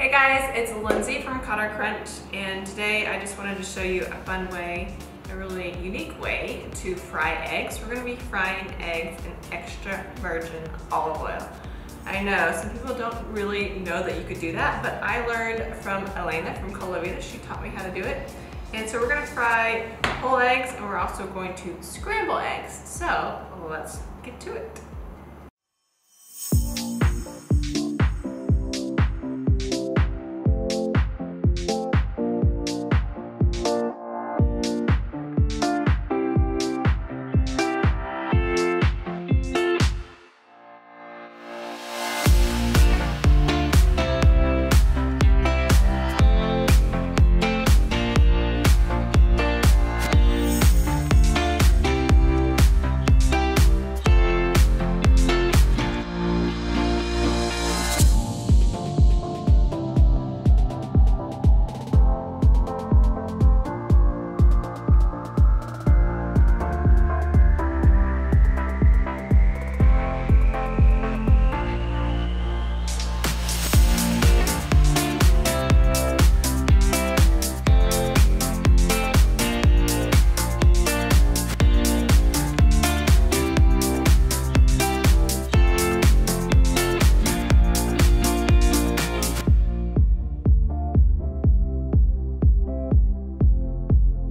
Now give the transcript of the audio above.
Hey guys, it's Lindsay from Cotter Crunch and today I just wanted to show you a fun way, a really unique way to fry eggs. We're gonna be frying eggs in extra virgin olive oil. I know some people don't really know that you could do that, but I learned from Elena from Colombia, She taught me how to do it. And so we're gonna fry whole eggs and we're also going to scramble eggs. So let's get to it.